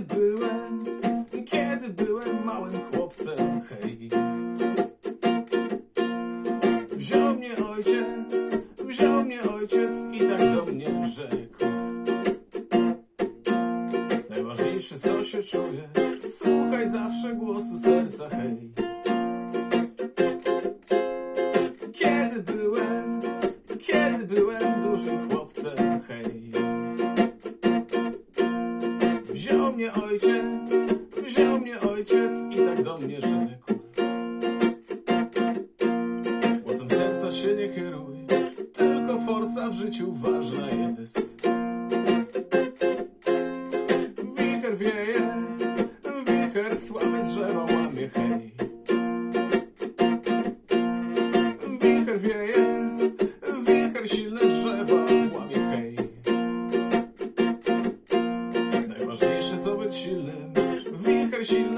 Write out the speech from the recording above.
Kiedy byłem, kiedy byłem małym chłopcem, hej. Wziął mnie ojciec, wziął mnie ojciec i tak do mnie rzekł. Najważniejsze co się czuję, słuchaj zawsze głosu serca, hej. mnie ojciec, wziął mnie ojciec i tak do mnie rzekł. Głosem serca się nie kieruj, tylko forsa w życiu ważna jest. Wicher wieje, wicher słabe drzewa łamie hej. Maybe she